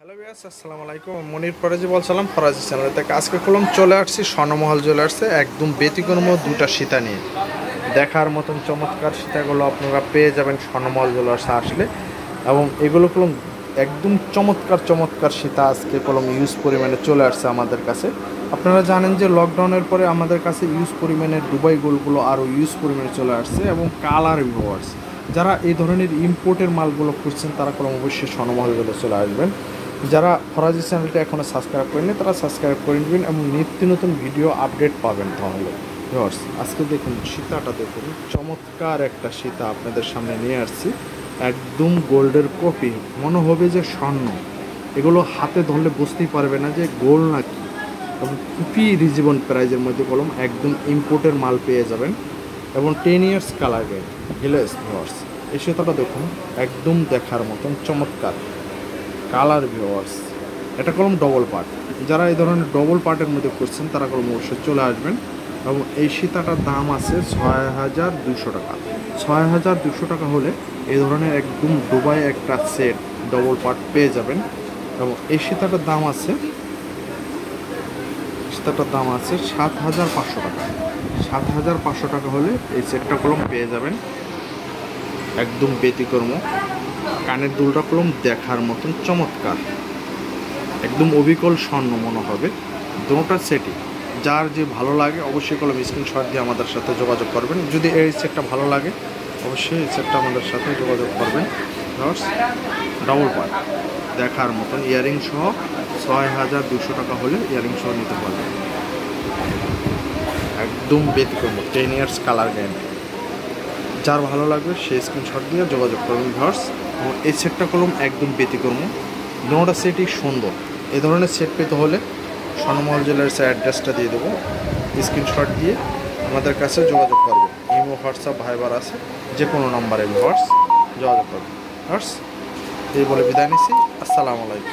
Hello বিয়াস আসসালামু আলাইকুম। মনির ফরাজি বলছিলাম ফরাজি চ্যানেল থেকে আজকে কলম চলে আসছি স্বর্ণমহল আসছে একদম ব্যতিক্রম দুটা সীতা নিয়ে। দেখার মতন চমৎকার সীতাগুলো আপনারা পেয়ে যাবেন স্বর্ণমহল জুয়েলার্সে আসলে। এবং এগুলো কলম একদম চমৎকার চমৎকার সীতা আজকে কলম ইউজ পরিমাণে চলে আসছে আমাদের কাছে। আপনারা জানেন যে লকডাউনের পরে আমাদের কাছে ইউজ পরিমাণের দুবাই গোলগুলো আরও ইউজ পরিমাণে চলে আসছে এবং কালার ভিউয়ার্স যারা এই ধরনের ইম্পোর্টের মালগুলো খুঁজছেন, তারা কলম অবশ্যই স্বর্ণমহল জুয়েলার্সে চলে আসবেন। যারা ফরাজি চ্যানেলটা এখনও সাবস্ক্রাইব করেনি তারা সাবস্ক্রাইব করে নেবেন এবং নিত্য নতুন ভিডিও আপডেট পাবেন তাহলে। ভিউয়ার্স, আজকে দেখুন সীতাটা দেখুন, চমৎকার একটা সীতা আপনাদের সামনে নিয়ে আসছি। একদম গোল্ডের কপি, মনে হবে যে স্বর্ণ। এগুলো হাতে ধরলে বুঝতেই পারবে না যে গোল্ড নাকি এবং খুবই রিজনেবল প্রাইজের মধ্যে কলম, একদম ইম্পোর্টের মাল পেয়ে যাবেন। এবং টেন ইয়ার্স কালার গ্রেড হিলেস ভিউয়ার্স। এই সীতাটা দেখুন, একদম দেখার মতন, চমৎকার। কালার ভিউয়ার্স, এটা কলম ডবল পার্ট যারা এই ধরনের ডবল পার্টের মধ্যে করছেন, তারা কলম অবশ্যই চলে আসবেন এবং এই সীতাটার দাম আছে ছয় হাজার দুশো টাকা। ছয় হাজার দুশো টাকা হলে এই ধরনের একদম ডুবাই একটা সেট ডবল পার্ট পেয়ে যাবেন। এবং এই সীতাটার দাম আছে সীতাটার দাম আছে সাত হাজার পাঁচশো টাকা। সাত হাজার পাঁচশো টাকা হলে এই সেটটা কলম পেয়ে যাবেন। একদম ব্যতিক্রম। কানের দুলটা কলম দেখার মতন চমৎকার। একদম অবিকল স্বর্ণ মনে হবে। দুটোটা সেটই। যার যে ভালো লাগে অবশ্যই কলম স্ক্রিনশট দিয়ে আমাদের সাথে যোগাযোগ করবেন। যদি এই সেটটা ভালো লাগে, অবশ্যই এই সেটটা আমাদের সাথে যোগাযোগ করবেন। ডবল পার্ট দেখার মতন ইয়ারিং সহ ছয় হাজার দুশো টাকা হলে ইয়ারিং সহ নিতে পারবেন। একদম ব্যতিক্রম টেন ইয়ার্স কালার গ্যারান্টি যার ভালো লাগবে সেই স্ক্রিনশট দিয়ে যোগাযোগ করবেন ভার্স এই সেটটা কলম একদম ব্যতিক্রম। দুটা সেটই সুন্দর। এ ধরনের সেট পেতে হলে স্বর্ণমহল জুয়েলার্সের অ্যাড্রেসটা দিয়ে দেবো। স্ক্রিনশট দিয়ে আমাদের কাছে যোগাযোগ করবে। ইমো, হোয়াটসঅ্যাপ, ভাইবার আছে যে কোনো নম্বরে হোয়াটস, যোগাযোগ করবে। হোয়াটস, এই বলে বিদায় নিচ্ছি। আসসালামু আলাইকুম।